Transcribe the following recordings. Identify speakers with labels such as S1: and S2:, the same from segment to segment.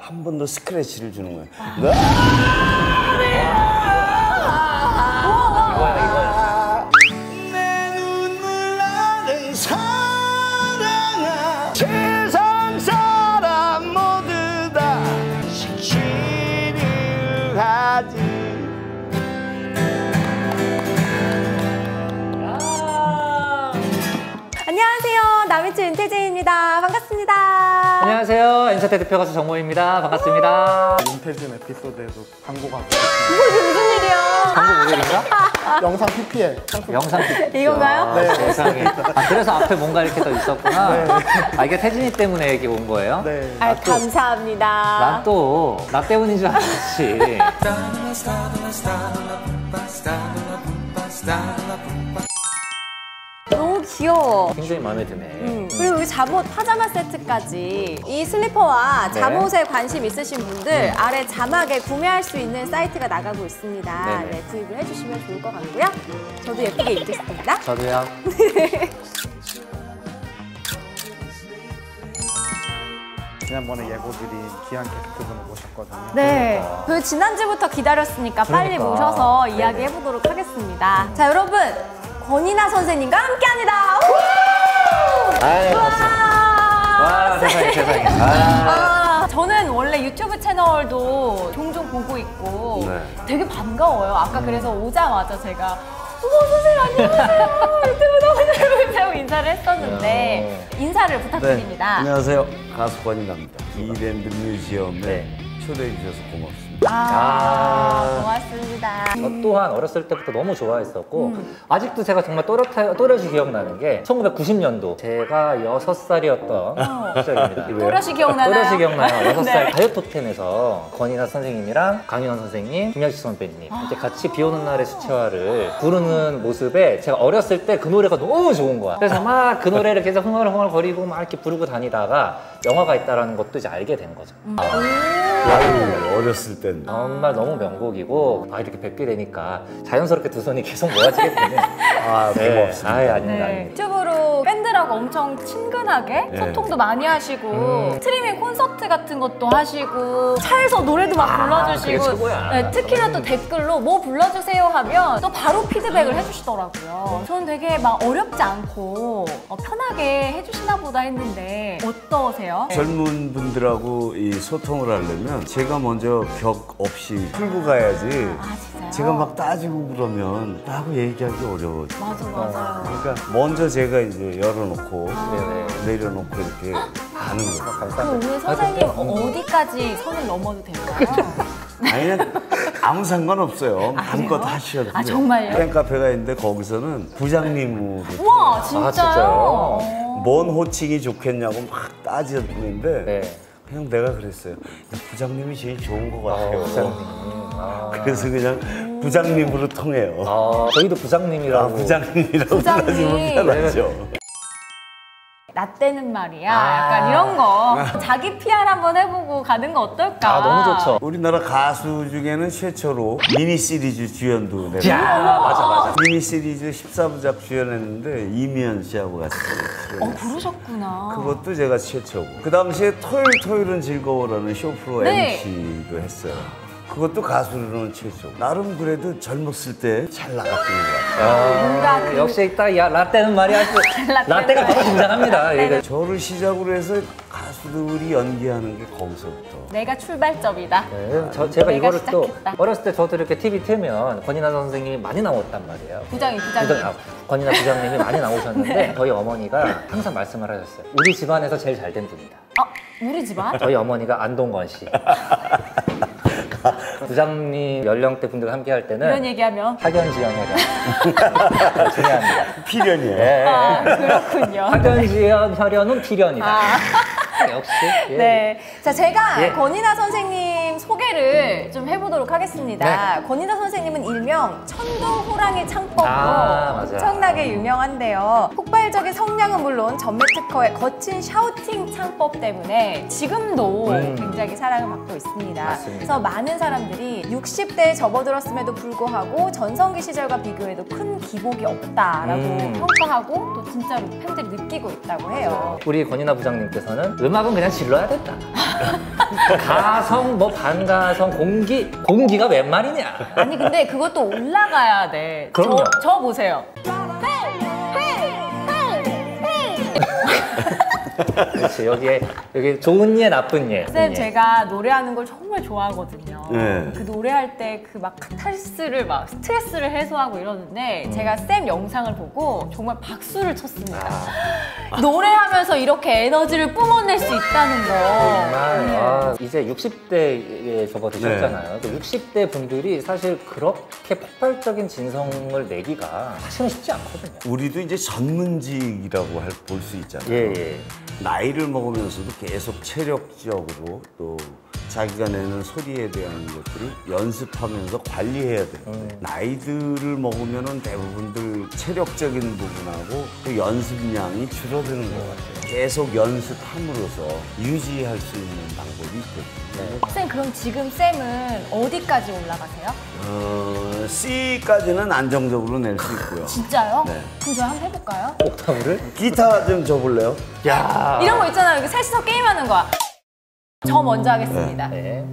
S1: 한 번 더 스크래치를 주는 거예요. 나
S2: 윤태진입니다. 반갑습니다.
S3: 안녕하세요. 엔서테 대표 가수 정모입니다. 반갑습니다.
S4: 윤태진 에피소드에도 광고가
S2: 이게 무슨 일이야?
S3: 광고 모델인가?
S4: 영상 PPL
S3: 영상
S2: 이건가요?
S3: 네. 세상에. 아, 그래서 앞에 뭔가 이렇게 더 있었구나. 아, 이게 태진이 때문에 여기 온 거예요?
S4: 네.
S2: 아, 감사합니다.
S3: 난 또 나 때문인 줄 알았지.
S2: 귀여워.
S3: 굉장히 마음에 드네.
S2: 음, 그리고 여기 잠옷 파자마 세트까지 이 슬리퍼와
S3: 네.
S2: 잠옷에 관심 있으신 분들 아래 자막에 구매할 수 있는 사이트가 나가고 있습니다.
S3: 네네.
S2: 네, 구입을 해주시면 좋을 것 같고요. 저도 예쁘게 입겠습니다.
S3: 저도요.
S4: 지난번에 예고드린 귀한 게스트분을 모셨거든요.
S2: 네. 그 지난주부터 기다렸으니까 빨리
S3: 그러니까.
S2: 모셔서
S3: 네네.
S2: 이야기 해보도록 하겠습니다. 자, 여러분. 권이나 선생님과 함께 합니다.
S3: 아유, 와, 세상에, 세상에. 아.
S2: 아, 저는 원래 유튜브 채널도 종종 보고 있고
S3: 네.
S2: 되게 반가워요. 아까 그래서 오자마자 제가 어머 선생님 안녕하세요. 유튜브 너무 잘 보세요 인사를 했었는데 인사를 부탁드립니다.
S1: 안녕하세요 가수 권인갑니다 이랜드 뮤지엄에
S3: 네.
S1: 초대해 주셔서 고맙습니다
S2: 아,
S3: 아.
S2: 고맙습니다.
S3: 저 또한 어렸을 때부터 너무 좋아했었고
S2: 음.
S3: 아직도 제가 정말 또렷하, 또렷이 기억나는 게 1990년도 제가 6살이었던 시절입니다.
S2: 또렷이 기억나나요?
S3: 또렷이 기억나요. 6살
S2: 네.
S3: 가요톱텐에서 권인하 선생님이랑 강윤원 선생님, 김영식 선배님 이제 같이 비 오는 날의 수채화를 부르는 모습에 제가 어렸을 때 그 노래가 너무 좋은 거야. 그래서 막 그 노래를 계속 흥얼흥얼 거리고 막 이렇게 부르고 다니다가 영화가 있다라는 것도 이제 알게 된 거죠. 아,
S1: 아유 어렸을 땐
S3: 정말 너무 명곡이고 아 이렇게 뵙게 되니까 자연스럽게 두 손이 계속 모아지게 되는
S1: 아
S3: 네.
S1: 고맙습니다
S3: 아예 아닙니다.
S2: 네,
S3: 아닙니다.
S2: 팬들하고 엄청 친근하게
S1: 네.
S2: 소통도 많이 하시고
S3: 음.
S2: 스트리밍 콘서트 같은 것도 하시고 차에서 노래도 막
S3: 그게
S2: 불러주시고. 네, 특히나 또 댓글로 뭐 불러주세요 하면 또 바로 피드백을 해주시더라고요. 저는 되게 막 어렵지 않고 어, 편하게 해주시나 보다 했는데 어떠세요?
S1: 젊은 분들하고 이 소통을 하려면 제가 먼저 벽 없이 풀고 가야지
S2: 아 진짜요?
S1: 제가 막 따지고 그러면 나하고 얘기하기 어려워
S2: 맞아 맞아요.
S1: 그러니까 먼저 제가 이제 열어놓고
S3: 네네.
S1: 내려놓고 이렇게 하는 거예요
S2: 그럼. 오늘 선생님 어디까지 선을 넘어도 될까요?
S1: 아니 아무 상관없어요 마음껏
S2: 그래요?
S1: 하셔도 돼요
S2: 아, 정말요?
S1: 팬카페가 있는데 거기서는 부장님으로
S2: 우와 진짜요?
S3: 아, 진짜요?
S2: 어.
S1: 뭔 호칭이 좋겠냐고 막 따지는데
S3: 네.
S1: 그냥 내가 그랬어요 야, 부장님이 제일 좋은 것
S3: 아,
S1: 같아요
S3: 부장님. 아,
S1: 그래서 그냥 부장님으로 통해요
S3: 아, 저희도
S1: 아,
S3: 부장님이라고.
S1: 부장님이라고
S2: 부장님.
S1: 따지면 편하죠
S2: 나 때는 말이야.
S3: 아.
S2: 약간 이런 거. 자기 PR 한번 해보고 가는 거 어떨까?
S3: 아, 너무 좋죠.
S1: 우리나라 가수 중에는 최초로 미니 시리즈 주연도 내가
S3: 야, 맞아, 맞아.
S1: 미니 시리즈 14부작 주연했는데 이미연 씨하고 같이
S2: 어. 부르셨구나.
S1: 그것도 제가 최초고 그 당시에 토요일 토요일은 즐거워라는 쇼프로
S2: 네.
S1: MC도 했어요 그것도 가수로는 최초 나름 그래도 젊었을 때 잘 나갔던 것 같아요
S2: 뭔가 그
S3: 역시 딱 야, 라떼는 말이야.
S2: 라떼는
S3: 라떼가 더 등장합니다. 이게
S1: 저를 시작으로 해서 가수들이 연기하는 게 거기서부터
S2: 내가 출발점이다.
S3: 네, 저, 제가
S2: 내가
S3: 이거를 또
S2: 시작했다.
S3: 어렸을 때 저도 이렇게 TV 틀면 권인하 선생님이 많이 나왔단 말이에요.
S2: 부장님, 부장님.
S3: 부장, 아, 권인하 부장님이 많이 나오셨는데 저희 어머니가 항상 말씀을 하셨어요. 우리 집안에서 제일 잘 된 분이다.
S2: 어, 우리 집안?
S3: 저희 어머니가 안동건 씨. 부장님 연령대 분들과 함께 할
S2: 이런
S3: 때는
S2: 얘기하면.
S3: 학연지연 혈연 중요합니다.
S1: 필연이에요
S3: 예.
S2: 아, 그렇군요.
S3: 학연지연 혈연은 필연이다.
S2: 아,
S3: 역시. 예.
S2: 네. 자, 제가
S3: 예.
S2: 권인하 선생님 소개를 좀 해보도록 하겠습니다.
S3: 네.
S2: 권인하 선생님은 일명 천둥 호랑이 창법으로
S3: 아.
S2: 엄청나게 유명한데요. 폭발적인 성량은 물론 전매 특허의 거친 샤우팅 창법 때문에 지금도
S3: 음.
S2: 굉장히 사랑을 받고 있습니다.
S3: 맞습니다.
S2: 그래서 많은 사람들이 60대에 접어들었음에도 불구하고 전성기 시절과 비교해도 큰 기복이 없다라고
S3: 음.
S2: 평가하고 또 진짜로 팬들이 느끼고 있다고 해요.
S3: 우리 권인하 부장님께서는 음악은 그냥 질러야 된다. 가성, 뭐 반가성, 공기, 공기가 웬 말이냐.
S2: 아니 근데 그것도 올라가야 돼.
S3: 그럼요.
S2: 저, 저 보세요.
S3: 그렇지 여기에 여기 좋은 예, 나쁜 예.
S2: 쌤
S3: 예.
S2: 제가 노래하는 걸 정말 좋아하거든요.
S1: 네.
S2: 그 노래할 때 그 막 카타르스를 막 스트레스를 해소하고 이러는데
S3: 음.
S2: 제가 쌤 영상을 보고 정말 박수를 쳤습니다.
S3: 아.
S2: 노래하면서 이렇게 에너지를 뿜어낼 수 있다는 거.
S3: 정말 아, 이제 60대에 접어드셨잖아요.
S1: 네.
S3: 60대 분들이 사실 그렇게 폭발적인 진성을 내기가 사실은 쉽지 않거든요.
S1: 우리도 이제 전문직이라고 볼 수 있잖아요.
S3: 예, 예.
S1: 나이를 먹으면서도 계속 체력적으로 또 자기가 내는 소리에 대한 것들을 연습하면서 관리해야 돼요.
S3: 음.
S1: 나이들을 먹으면은 대부분들 체력적인 부분하고 그 연습량이 줄어드는 것 같아요. 계속 연습함으로써 유지할 수 있는 방법이 있거든요.
S2: 쌤 그럼 지금 쌤은 어디까지 올라가세요?
S1: 어, C까지는 안정적으로 낼 수 있고요.
S2: 진짜요?
S1: 네.
S2: 그럼 저희 한번 해볼까요?
S3: 옥타브를?
S1: 기타 좀 줘볼래요?
S3: 야.
S2: 이런 거 있잖아요. 이렇게 셋이서 게임하는 거야. 저 먼저 하겠습니다.
S3: 네.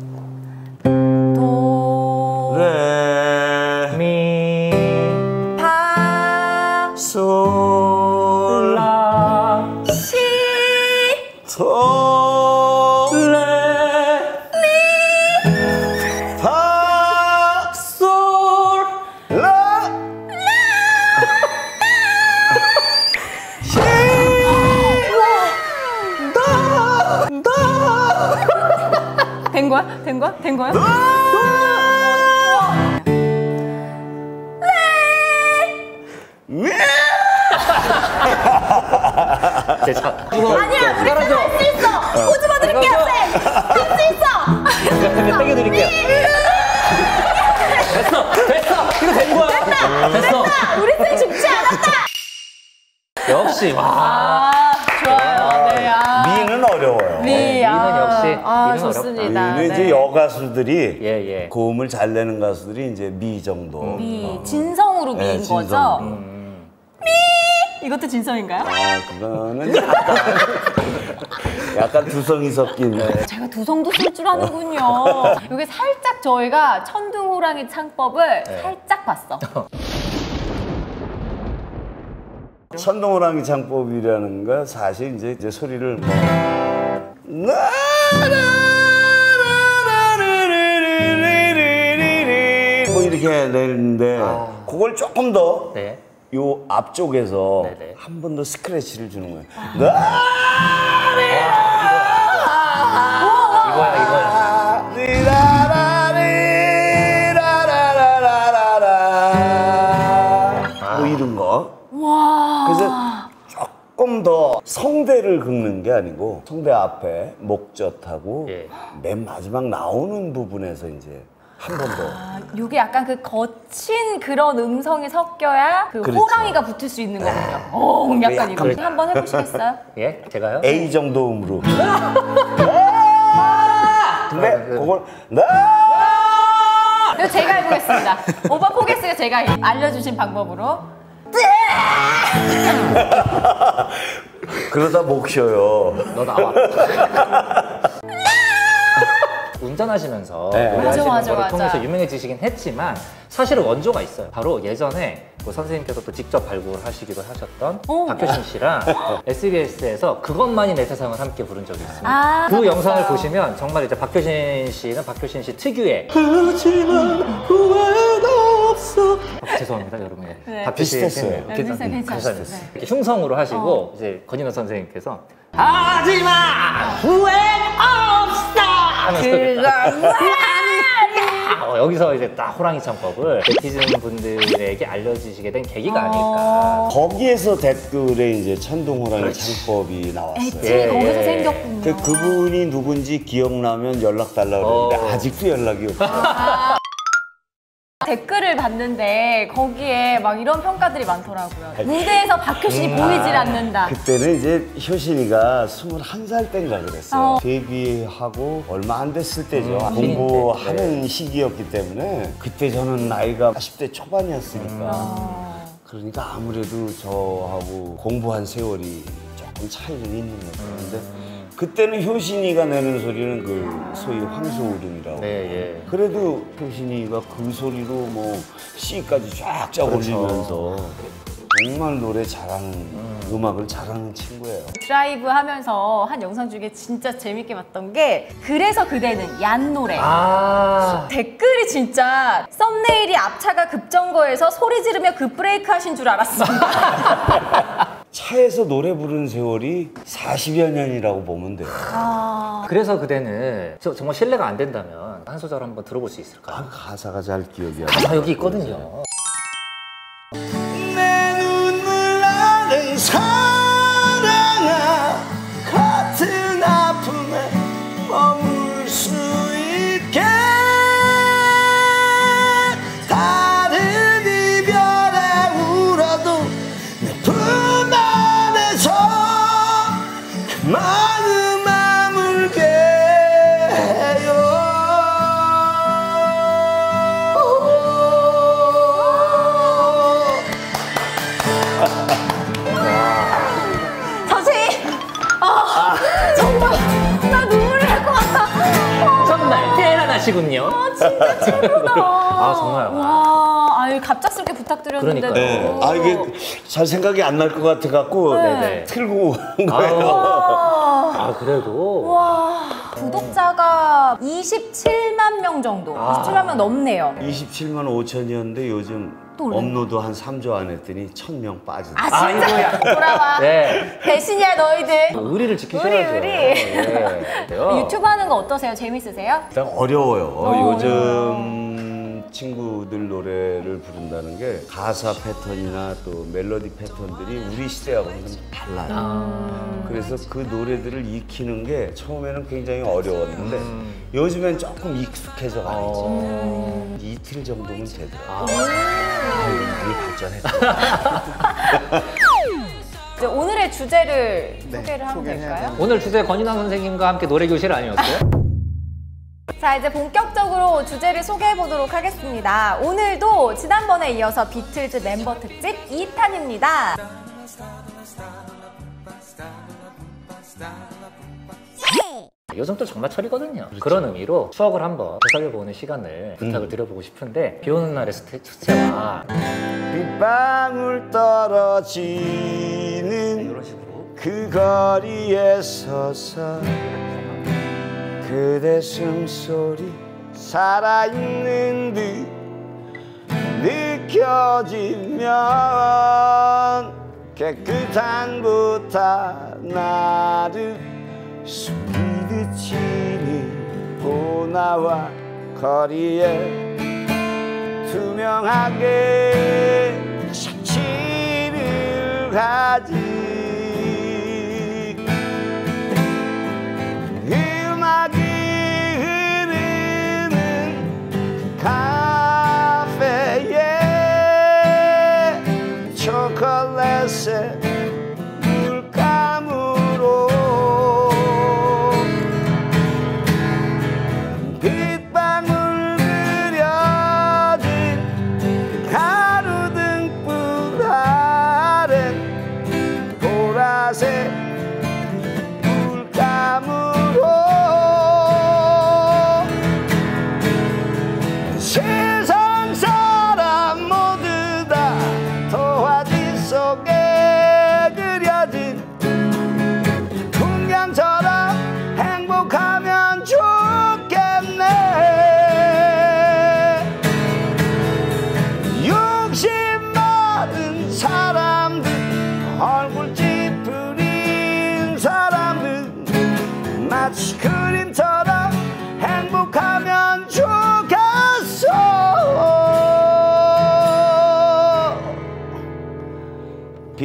S2: 거야? 된 거야? 된 거야? 아니야, 우리 쌤 할 수 있어. 포즈 받을게요, 쌤. 할수 있어.
S3: 땡겨드릴게요. 됐어, 됐어. 이거 된 거야. 됐어.
S2: 우리 쌤 죽지 않았다.
S3: 역시 와.
S2: 아, 좋습니다.
S1: 미는 이제
S2: 네.
S1: 여가수들이
S3: 예, 예.
S1: 고음을 잘 내는 가수들이 이제 미 정도.
S2: 미, 진성으로
S1: 네,
S2: 미인
S1: 진성.
S2: 거죠?
S3: 음.
S2: 이것도 진성인가요?
S1: 아, 그거는 약간, 약간 두성이 섞인.
S2: 제가 두성도 쓸 줄 아는군요. 여기 살짝 저희가 천둥호랑이 창법을
S3: 네.
S2: 살짝 봤어.
S1: 천동호랑이 창법이라는 거 사실 이제, 이제 소리를 뭐 뭐 이렇게 내는데 그걸 조금 더
S3: 네.
S1: 요 앞쪽에서
S3: 네네.
S1: 한번 더 스크래치를 주는 거예요.
S3: 이거
S1: 성대를 긁는 게 아니고 성대 앞에 목젖하고
S3: 예.
S1: 맨 마지막 나오는 부분에서 이제 한 번 더.
S2: 아, 이게 약간 그 거친 그런 음성이 섞여야 그
S1: 그렇죠.
S2: 호랑이가 붙을 수 있는 거군요. 어, 약간
S1: 약간
S2: 이거. 한번 해보시겠어요?
S3: 예? 제가요?
S1: A 정도 음으로. 근데 그걸 나
S2: 이거 제가 해보겠습니다. 오빠 포게스가 제가 알려주신 방법으로.
S1: 그러다 목 쉬어요.
S3: 너 나와. 운전하시면서
S1: 네.
S3: 노래하시는
S2: 맞아,
S3: 거를
S2: 맞아.
S3: 통해서 유명해지시긴 했지만 사실은 원조가 있어요. 바로 예전에 그 선생님께서 또 직접 발굴하시기도 하셨던
S2: 어.
S3: 박효신 씨랑 SBS에서 그것만이 내 세상을 함께 부른 적이 있습니다.
S2: 아,
S3: 그. 영상을 보시면 정말 이제 박효신 씨는 박효신 씨 특유의 하지만 어, 죄송합니다 여러분
S2: 네.
S3: 박효신
S1: 비슷했어요.
S2: 네, 괜찮아요. 네.
S3: 이렇게 흉성으로 하시고 이제 권인호 선생님께서 하지마 후회 없어
S2: 그건
S3: 어, 여기서 이제 딱 호랑이 창법을 네티즌 분들에게 알려주시게 된 계기가 아닐까.
S2: 어,
S1: 거기에서 댓글에 이제 천둥 호랑이 창법이 나왔어요.
S2: 엣지
S3: 예,
S2: 거기서
S3: 예.
S2: 생겼군요.
S1: 그 그분이 누군지 기억나면 연락 달라고 그러는데
S3: 어.
S1: 아직도 연락이 없어요.
S2: 봤는데 거기에 막 이런 평가들이 많더라고요. 무대에서 박효신이 보이질 않는다.
S1: 그때는 이제 효신이가 21살 때인가 그랬어요.
S2: 어.
S1: 데뷔하고 얼마 안 됐을 때죠.
S3: 음,
S1: 공부하는 시기였기 때문에 그때 저는 나이가 10대 초반이었으니까
S2: 어.
S1: 그러니까 아무래도 저하고 공부한 세월이 조금 차이는 있는 거죠. 근데 그때는 효신이가 내는 소리는 그 소위 황소울음이라고
S3: 네, 예.
S1: 그래도 효신이가 그 소리로 뭐 C까지 쫙쫙
S3: 그렇죠.
S1: 올리면서 정말 노래 잘하는 음. 악을 잘하는 친구예요.
S2: 드라이브 하면서 한 영상 중에 진짜 재밌게 봤던 게 그래서 그대는 얀 노래.
S3: 아.
S2: 댓글이 진짜 썸네일이 앞차가 급정거해서 소리 지르며 급브레이크 하신 줄 알았습니다.
S1: 차에서 노래 부르는 세월이 40여 년이라고 보면 돼요.
S2: 아,
S3: 그래서 그대는 저- 정말 신뢰가 안 된다면 한 소절 한번 들어볼 수 있을까요?
S1: 아, 가사가 잘 기억이 안 나.
S3: 아, 여기 있거든요.
S2: 진짜 최고다.
S3: 아, 정말.
S2: 와, 아유, 갑작스럽게 부탁드렸는데도.
S3: 그러니까요.
S1: 네. 아 이게 잘 생각이 안 날 것 같아 갖고
S3: 네네.
S1: 틀고 온 거예요.
S2: 와,
S3: 아, 그래도.
S2: 와, 구독자가 27만 명 정도,
S3: 아.
S2: 27만 명 넘네요.
S1: 27만 5천이었는데 요즘
S2: 또 올랐네.
S1: 업로드 한 3조 안 했더니 1000명 빠진다.
S2: 아, 진짜? 돌아와.
S3: 네.
S2: 배신이야, 너희들.
S3: 의리를 지키셔야죠.
S2: 우리, 우리.
S3: 예. 그래요.
S2: 유튜브 하는 거 어떠세요? 재밌으세요?
S1: 일단 어려워요.
S2: 어,
S1: 요즘 친구들 노래를 부른다는 게 가사 패턴이나 또 멜로디 패턴들이 우리 시대하고는 좀 달라요.
S3: 아.
S1: 그래서 그 노래들을 익히는 게 처음에는 굉장히 어려웠는데
S3: 음.
S1: 요즘엔 조금 익숙해져 가지고
S3: 어.
S1: 이틀 정도면 되더라고요.
S3: 아.
S1: 아, 발전했다.
S2: 이제 오늘의 주제를
S4: 네,
S2: 소개를 하면
S4: 소개해야
S2: 될까요?
S3: 오늘 주제 권인환 선생님과 함께 노래 교실 아니었어요?
S2: 자, 이제 본격적으로 주제를 소개해 보도록 하겠습니다. 오늘도 지난번에 이어서 비틀즈 멤버 특집 2탄입니다.
S3: 요즘 또 장마철이거든요. 그런 의미로 추억을 한번 되살려보는 시간을 부탁을 드려보고 싶은데 비 오는 날의 스테- 수채화
S1: 빗방울 떨어지는
S3: 식으로
S1: 그 거리에 서서 그대 숨소리 살아있는 듯 느껴지면 깨끗한 부타 나를 숨기듯 지니고 나와 거리에 투명하게 색칠을 하지 초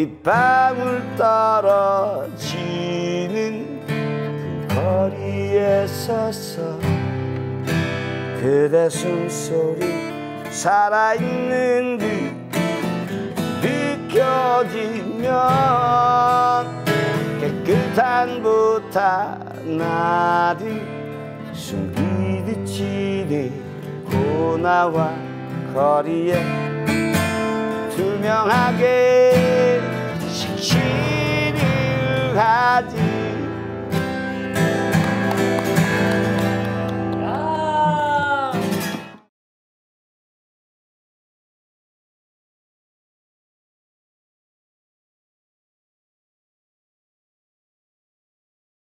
S1: 빗방울 떨어지는 그 거리에 서서 그대 숨소리 살아있는 듯 느껴지면 깨끗한 부탄나를 숨기듯 지내고 나와 거리에 투명하게 she knew how to.